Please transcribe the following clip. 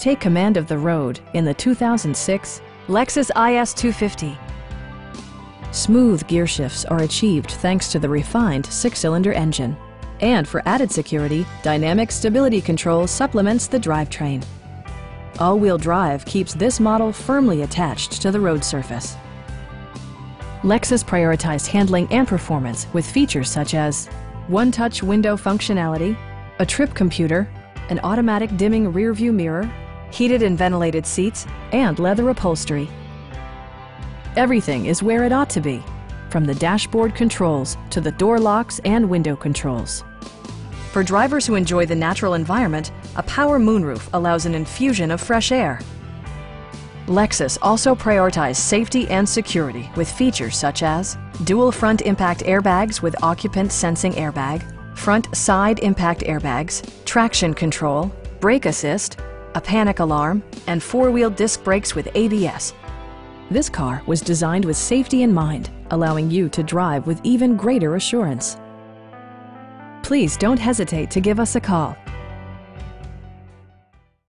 Take command of the road in the 2006 Lexus IS 250. Smooth gear shifts are achieved thanks to the refined six-cylinder engine. And for added security, Dynamic Stability Control supplements the drivetrain. All-wheel drive keeps this model firmly attached to the road surface. Lexus prioritized handling and performance with features such as one-touch window functionality, a trip computer, an automatic dimming rearview mirror, heated and ventilated seats, and leather upholstery. Everything is where it ought to be, from the dashboard controls to the door locks and window controls. For drivers who enjoy the natural environment, a power moonroof allows an infusion of fresh air. Lexus also prioritized safety and security with features such as dual front impact airbags with occupant sensing airbag, front side impact airbags, traction control, brake assist, a panic alarm, and four-wheel disc brakes with ABS. This car was designed with safety in mind, allowing you to drive with even greater assurance. Please don't hesitate to give us a call